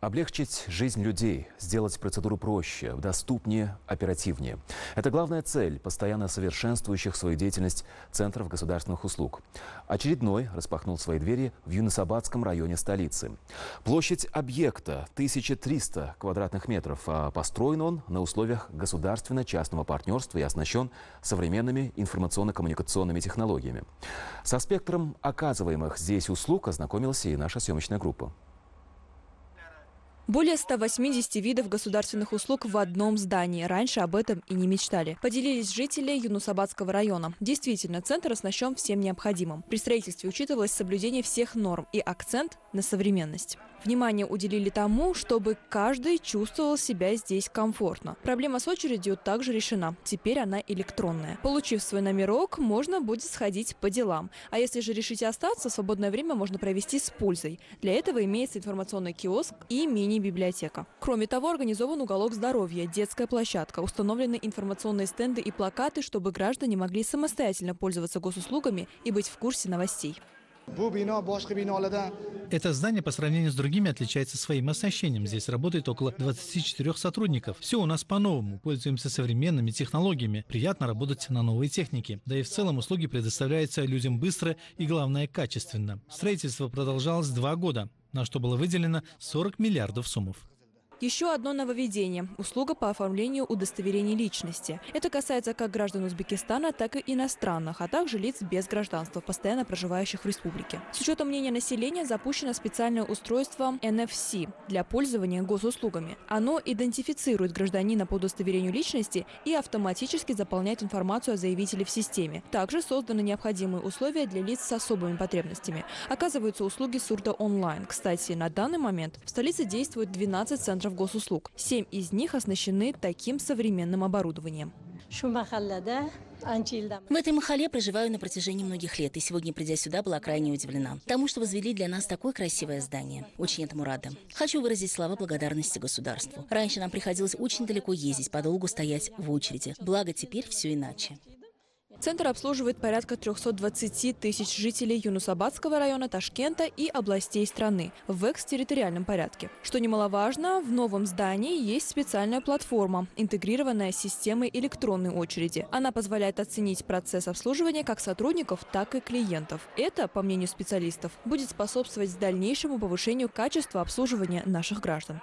Облегчить жизнь людей, сделать процедуру проще, доступнее, оперативнее. Это главная цель постоянно совершенствующих свою деятельность Центров государственных услуг. Очередной распахнул свои двери в Юнусабадском районе столицы. Площадь объекта 1300 квадратных метров, а построен он на условиях государственно-частного партнерства и оснащен современными информационно-коммуникационными технологиями. Со спектром оказываемых здесь услуг ознакомилась и наша съемочная группа. Более 180 видов государственных услуг в одном здании. Раньше об этом и не мечтали. Поделились жители Юнусабадского района. Действительно, центр оснащен всем необходимым. При строительстве учитывалось соблюдение всех норм и акцент на современность. Внимание уделили тому, чтобы каждый чувствовал себя здесь комфортно. Проблема с очередью также решена. Теперь она электронная. Получив свой номерок, можно будет сходить по делам. А если же решите остаться, свободное время можно провести с пользой. Для этого имеется информационный киоск и мини-библиотека. Кроме того, организован уголок здоровья, детская площадка, установлены информационные стенды и плакаты, чтобы граждане могли самостоятельно пользоваться госуслугами и быть в курсе новостей. Это здание по сравнению с другими отличается своим оснащением. Здесь работает около 24 сотрудников. Все у нас по-новому. Пользуемся современными технологиями. Приятно работать на новой технике. Да и в целом услуги предоставляются людям быстро и, главное, качественно. Строительство продолжалось два года, на что было выделено 40 миллиардов суммов. Еще одно нововведение – услуга по оформлению удостоверений личности. Это касается как граждан Узбекистана, так и иностранных, а также лиц без гражданства, постоянно проживающих в республике. С учетом мнения населения запущено специальное устройство NFC для пользования госуслугами. Оно идентифицирует гражданина по удостоверению личности и автоматически заполняет информацию о заявителе в системе. Также созданы необходимые условия для лиц с особыми потребностями. Оказываются услуги Сурда онлайн. Кстати, на данный момент в столице действует 12 центров центров госуслуг. Семь из них оснащены таким современным оборудованием. В этой махале проживаю на протяжении многих лет, и сегодня, придя сюда, была крайне удивлена. Тому, что возвели для нас такое красивое здание. Очень этому рада. Хочу выразить слова благодарности государству. Раньше нам приходилось очень далеко ездить, подолгу стоять в очереди. Благо, теперь все иначе. Центр обслуживает порядка 320 тысяч жителей Юнусабадского района, Ташкента и областей страны в экстерриториальном порядке. Что немаловажно, в новом здании есть специальная платформа, интегрированная с системой электронной очереди. Она позволяет оценить процесс обслуживания как сотрудников, так и клиентов. Это, по мнению специалистов, будет способствовать дальнейшему повышению качества обслуживания наших граждан.